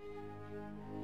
Música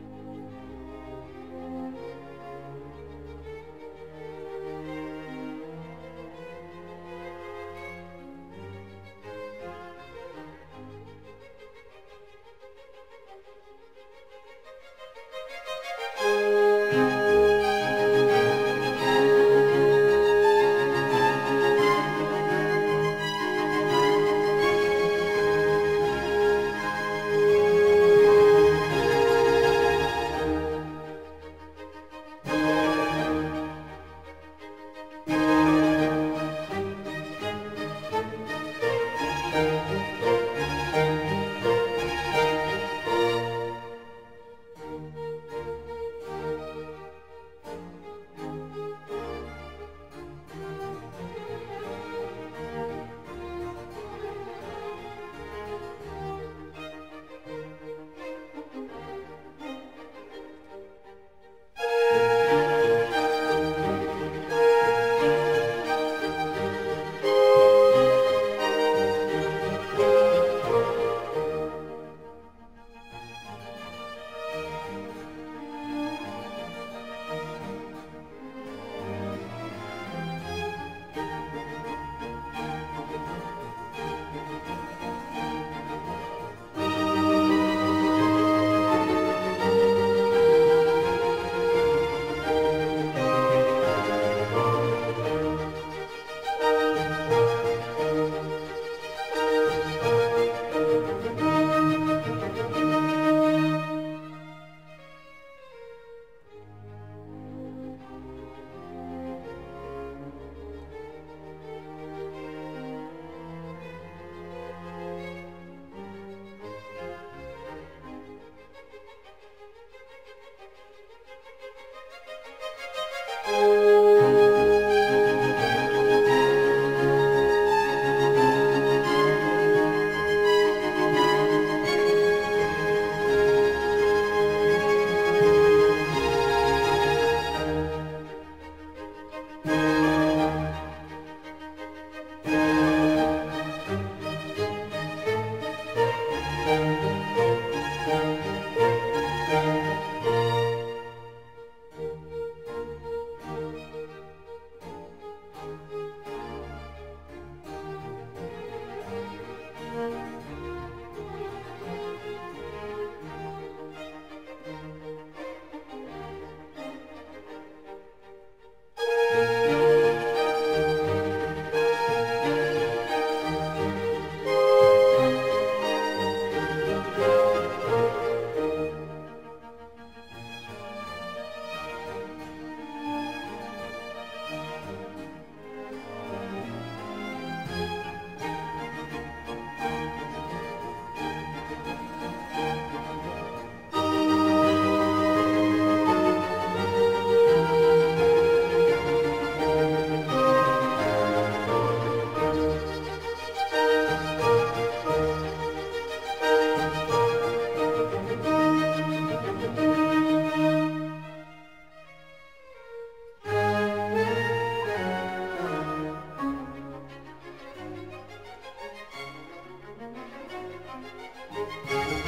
Música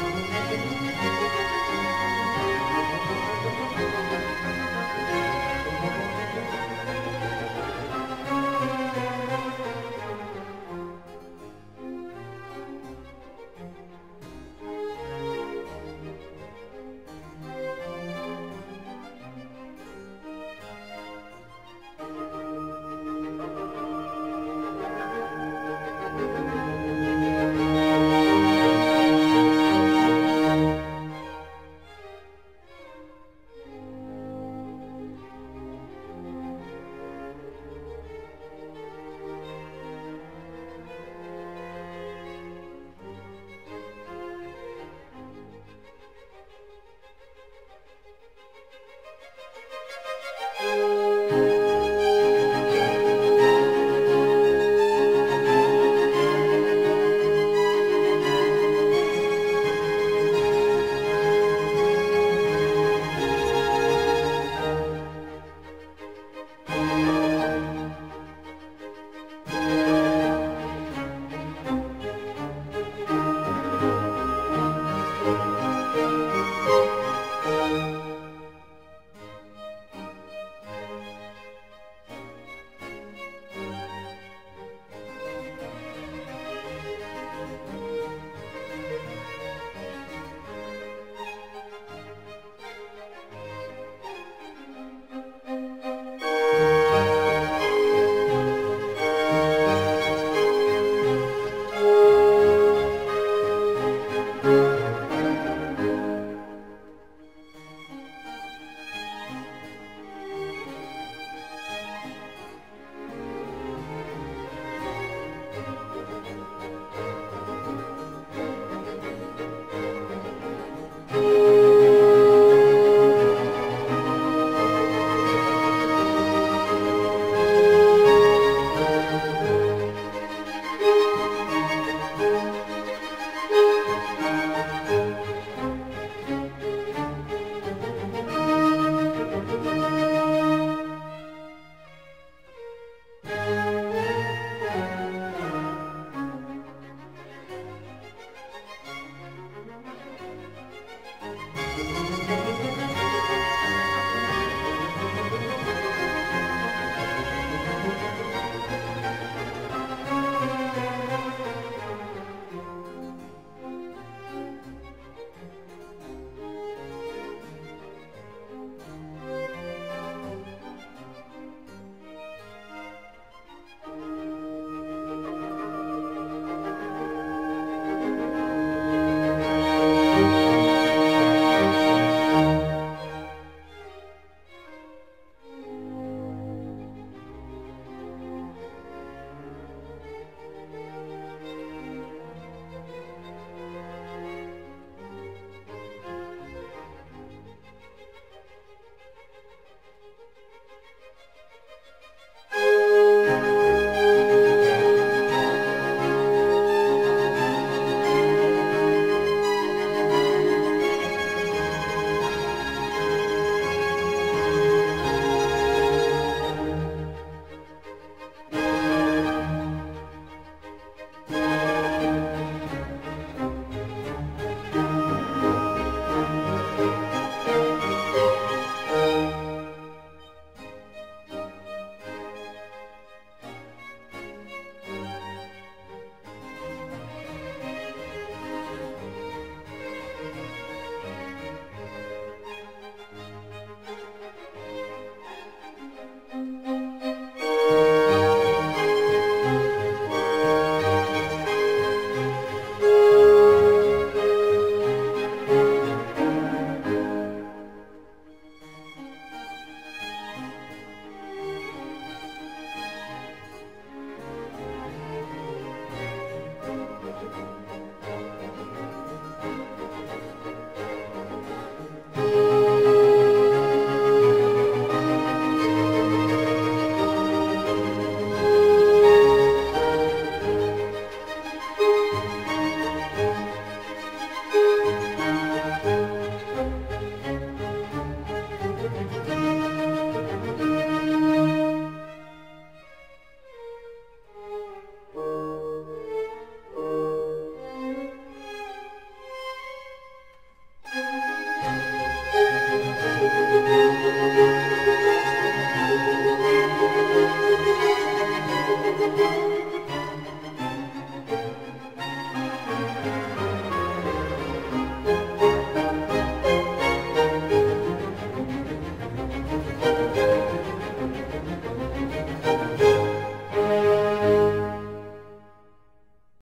Bye.